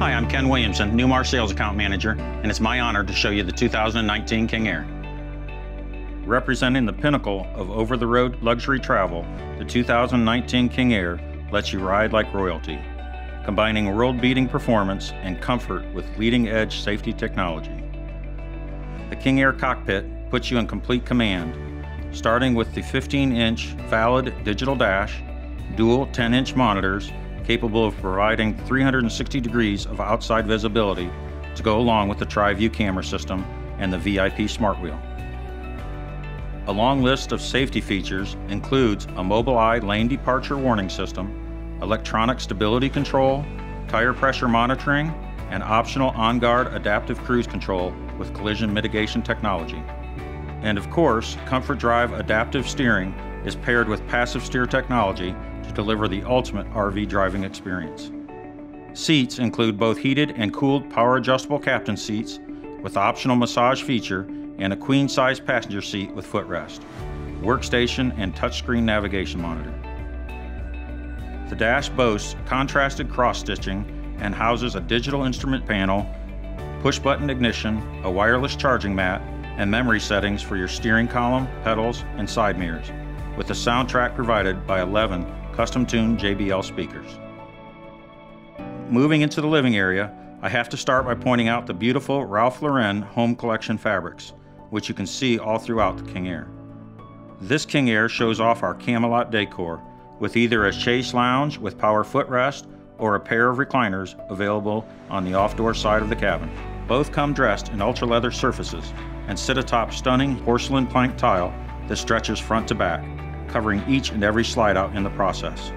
Hi, I'm Ken Williamson, Newmar Sales Account Manager, and it's my honor to show you the 2019 King Aire. Representing the pinnacle of over-the-road luxury travel, the 2019 King Aire lets you ride like royalty, combining world-beating performance and comfort with leading-edge safety technology. The King Aire cockpit puts you in complete command, starting with the 15-inch valid digital dash, dual 10-inch monitors capable of providing 360 degrees of outside visibility to go along with the TriView camera system and the VIP Smart Wheel. A long list of safety features includes a Mobileye lane departure warning system, electronic stability control, tire pressure monitoring, and optional OnGuard adaptive cruise control with collision mitigation technology. And of course, Comfort Drive adaptive steering is paired with passive steer technology to deliver the ultimate RV driving experience. Seats include both heated and cooled power adjustable captain seats with optional massage feature and a queen size passenger seat with footrest, workstation, and touchscreen navigation monitor. The dash boasts contrasted cross stitching and houses a digital instrument panel, push button ignition, a wireless charging mat, and memory settings for your steering column, pedals, and side mirrors, with a soundtrack provided by 11 custom tuned JBL speakers. Moving into the living area, I have to start by pointing out the beautiful Ralph Lauren home collection fabrics, which you can see all throughout the King Aire. This King Aire shows off our Camelot decor, with either a chaise lounge with power footrest or a pair of recliners available on the off-door side of the cabin. Both come dressed in ultra leather surfaces and sit atop stunning porcelain plank tile that stretches front to back, covering each and every slide out in the process.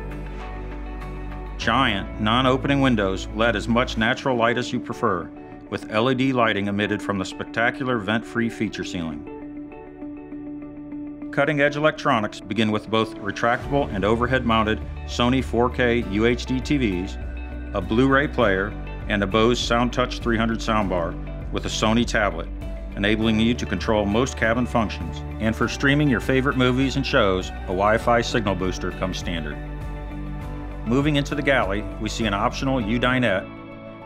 Giant, non-opening windows let as much natural light as you prefer, with LED lighting emitted from the spectacular vent-free feature ceiling. Cutting-edge electronics begin with both retractable and overhead-mounted Sony 4K UHD TVs, a Blu-ray player, and a Bose SoundTouch 300 soundbar with a Sony tablet, enabling you to control most cabin functions. And for streaming your favorite movies and shows, a Wi-Fi signal booster comes standard. Moving into the galley, we see an optional U-dinette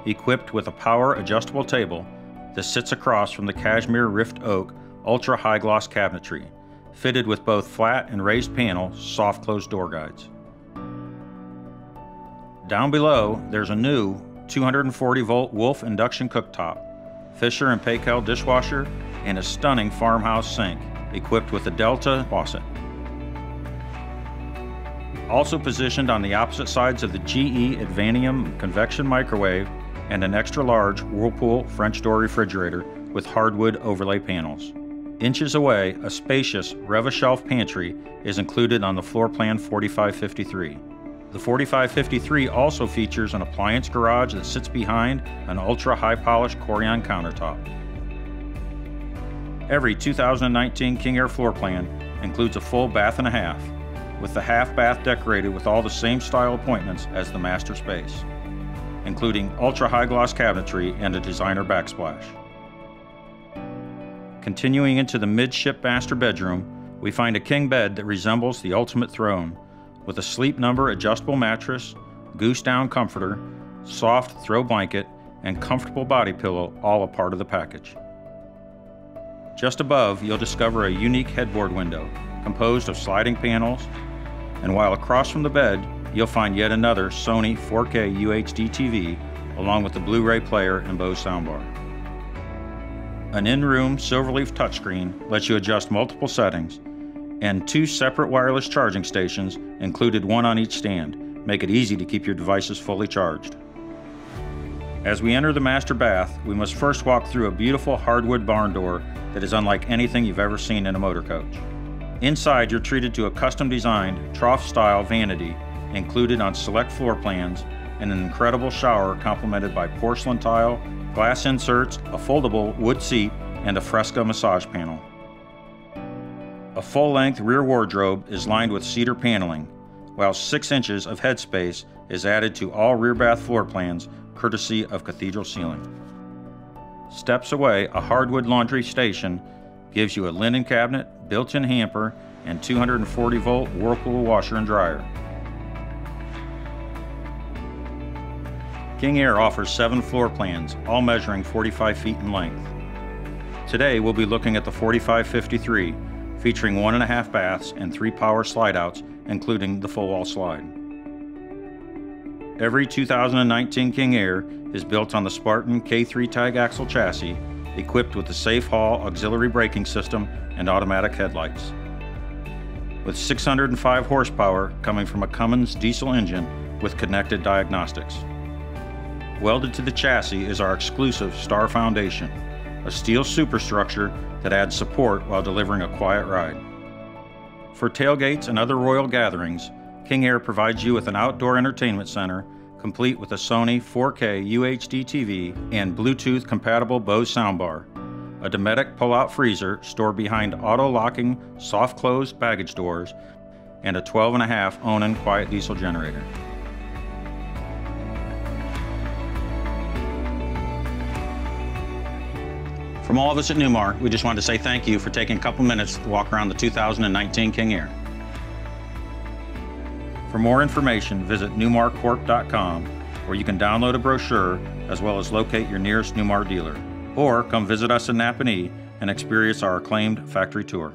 equipped with a power adjustable table that sits across from the cashmere rift oak ultra high gloss cabinetry, fitted with both flat and raised panel soft close door guides. Down below, there's a new 240 volt Wolf induction cooktop, Fisher and Paykel dishwasher, and a stunning farmhouse sink equipped with a Delta faucet. Also positioned on the opposite sides of the GE Advanium convection microwave and an extra large Whirlpool French door refrigerator with hardwood overlay panels. Inches away, a spacious Rev-A-Shelf pantry is included on the floor plan 4553. The 4553 also features an appliance garage that sits behind an ultra high polished Corian countertop. Every 2019 King Aire floor plan includes a full bath and a half, with the half bath decorated with all the same style appointments as the master space, including ultra high gloss cabinetry and a designer backsplash. Continuing into the midship master bedroom, we find a king bed that resembles the ultimate throne with a sleep number adjustable mattress, goose down comforter, soft throw blanket, and comfortable body pillow all a part of the package. Just above, you'll discover a unique headboard window composed of sliding panels, and while across from the bed, you'll find yet another Sony 4K UHD TV along with the Blu-ray player and Bose soundbar. An in-room Silverleaf touchscreen lets you adjust multiple settings and two separate wireless charging stations, included one on each stand, make it easy to keep your devices fully charged. As we enter the master bath, we must first walk through a beautiful hardwood barn door that is unlike anything you've ever seen in a motor coach. Inside, you're treated to a custom designed trough style vanity included on select floor plans and an incredible shower complemented by porcelain tile, glass inserts, a foldable wood seat, and a fresco massage panel. A full-length rear wardrobe is lined with cedar paneling, while 6 inches of headspace is added to all rear bath floor plans courtesy of Cathedral Ceiling. Steps away, a hardwood laundry station gives you a linen cabinet, built-in hamper, and 240 volt Whirlpool washer and dryer. King Aire offers seven floor plans, all measuring 45 feet in length. Today, we'll be looking at the 4553, featuring one and a half baths and three power slide outs, including the full wall slide. Every 2019 King Aire is built on the Spartan K3 tag axle chassis, equipped with the Safe Haul auxiliary braking system and automatic headlights. With 605 horsepower coming from a Cummins diesel engine with connected diagnostics. Welded to the chassis is our exclusive Star Foundation, a steel superstructure that adds support while delivering a quiet ride. For tailgates and other royal gatherings, King Aire provides you with an outdoor entertainment center complete with a Sony 4K UHD TV and Bluetooth compatible Bose soundbar, a Dometic pull-out freezer stored behind auto-locking soft closed baggage doors, and a 12.5 Onan quiet diesel generator. From all of us at Newmar, we just wanted to say thank you for taking a couple minutes to walk around the 2019 King Aire. For more information, visit newmarcorp.com where you can download a brochure as well as locate your nearest Newmar dealer. Or come visit us in Nappanee and experience our acclaimed factory tour.